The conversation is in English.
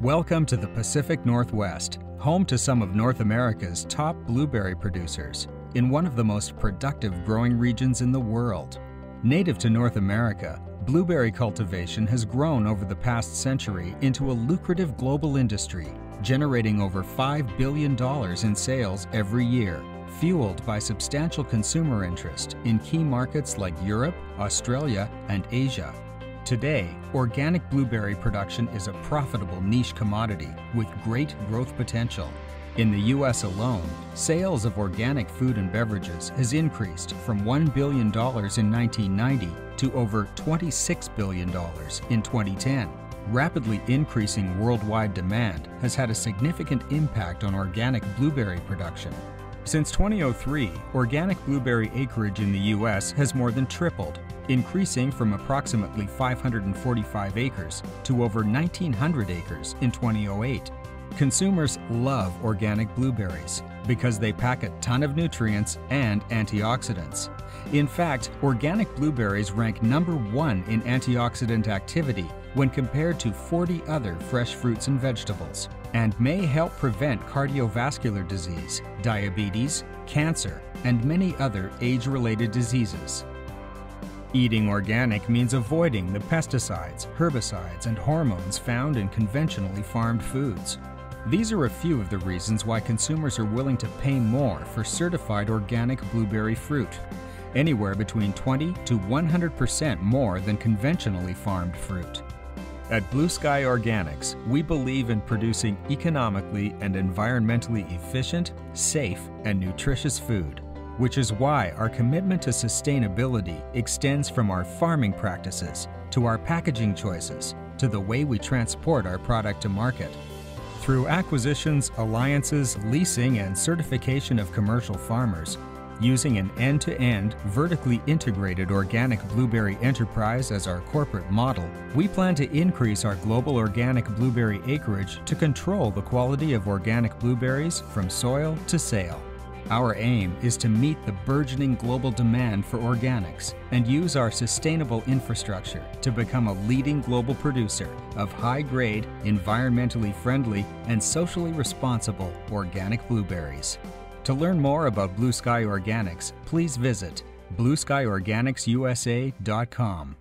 Welcome to the Pacific Northwest, home to some of North America's top blueberry producers, in one of the most productive growing regions in the world. Native to North America, blueberry cultivation has grown over the past century into a lucrative global industry, generating over $5 billion in sales every year, fueled by substantial consumer interest in key markets like Europe, Australia, and Asia. Today, organic blueberry production is a profitable niche commodity with great growth potential. In the US alone, sales of organic food and beverages has increased from $1 billion in 1990 to over $26 billion in 2010. Rapidly increasing worldwide demand has had a significant impact on organic blueberry production. Since 2003, organic blueberry acreage in the U.S. has more than tripled, increasing from approximately 545 acres to over 1,900 acres in 2008. Consumers love organic blueberries because they pack a ton of nutrients and antioxidants. In fact, organic blueberries rank number one in antioxidant activity when compared to 40 other fresh fruits and vegetables, and may help prevent cardiovascular disease, diabetes, cancer, and many other age-related diseases. Eating organic means avoiding the pesticides, herbicides, and hormones found in conventionally farmed foods. These are a few of the reasons why consumers are willing to pay more for certified organic blueberry fruit, anywhere between 20 to 100% more than conventionally farmed fruit. At Blue Sky Organics, we believe in producing economically and environmentally efficient, safe, and nutritious food, which is why our commitment to sustainability extends from our farming practices to our packaging choices to the way we transport our product to market. Through acquisitions, alliances, leasing, and certification of commercial farmers, Using an end-to-end, vertically integrated organic blueberry enterprise as our corporate model, we plan to increase our global organic blueberry acreage to control the quality of organic blueberries from soil to sale. Our aim is to meet the burgeoning global demand for organics and use our sustainable infrastructure to become a leading global producer of high-grade, environmentally friendly, and socially responsible organic blueberries. To learn more about Blue Sky Organics, please visit blueskyorganicsusa.com.